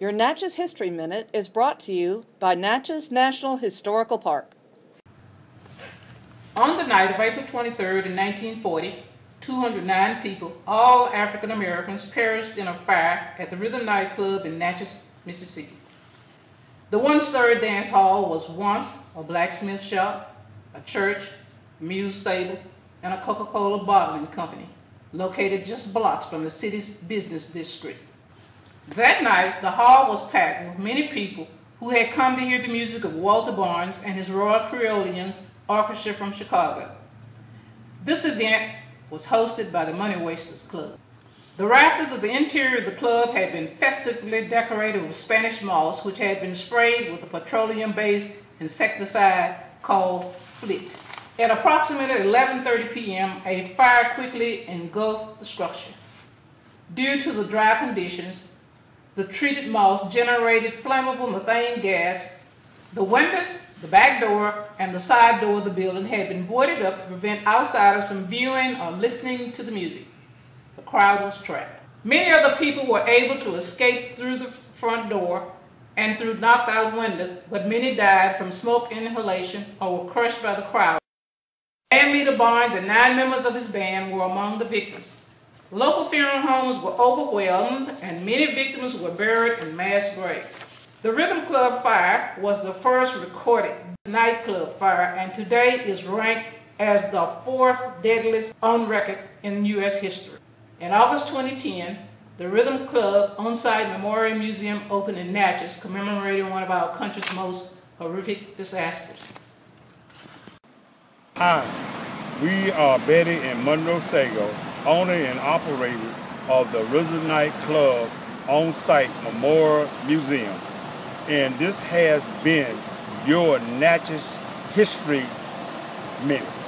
Your Natchez History Minute is brought to you by Natchez National Historical Park. On the night of April 23rd in 1940, 209 people, all African Americans, perished in a fire at the Rhythm Nightclub in Natchez, Mississippi. The One Star Dance Hall was once a blacksmith shop, a church, a mule stable, and a Coca-Cola bottling company, located just blocks from the city's business district. That night, the hall was packed with many people who had come to hear the music of Walter Barnes and his Royal Creolians Orchestra from Chicago. This event was hosted by the Money Wasters Club. The rafters of the interior of the club had been festively decorated with Spanish moss, which had been sprayed with a petroleum-based insecticide called Flit. At approximately 11.30 p.m., a fire quickly engulfed the structure. Due to the dry conditions, the treated moss generated flammable methane gas. The windows, the back door, and the side door of the building had been boarded up to prevent outsiders from viewing or listening to the music. The crowd was trapped. Many of the people were able to escape through the front door and through knocked out windows, but many died from smoke inhalation or were crushed by the crowd. Band leader Barnes and nine members of his band were among the victims. Local funeral homes were overwhelmed and many victims were buried in mass graves. The Rhythm Club fire was the first recorded nightclub fire and today is ranked as the fourth deadliest on record in U.S. history. In August 2010, the Rhythm Club on-site memorial museum opened in Natchez, commemorating one of our country's most horrific disasters. Hi, we are Betty and Monroe Sago owner and operator of the Rhythm Night Club on-site Memorial Museum. And this has been your Natchez History Minute.